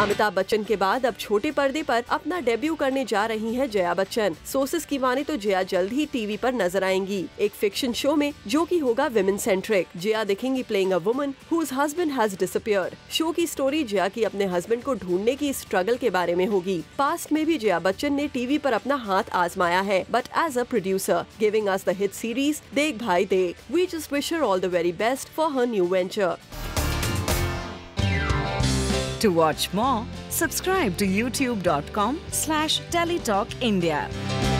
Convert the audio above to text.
अमिताभ बच्चन के बाद अब छोटे पर्दे पर अपना डेब्यू करने जा रही हैं जया बच्चन। सोर्सेस की माने तो जया जल्द ही टीवी पर नज़र आएँगी। एक फिक्शन शो में जो कि होगा विमेन सेंट्रिक जया दिखेंगी playing a woman whose husband has disappeared show की स्टोरी जया की अपने हस्बैंड को ढूँढने की स्ट्रगल के बारे में होगी। पास्ट में भी जया बच्चन ने टीवी पर अपना हाथ आजमाया है but as a producer giving us the hit series देख भाई देख we just wish all the very best for her new venture. To watch more, subscribe to youtube.com slash teletalkindia.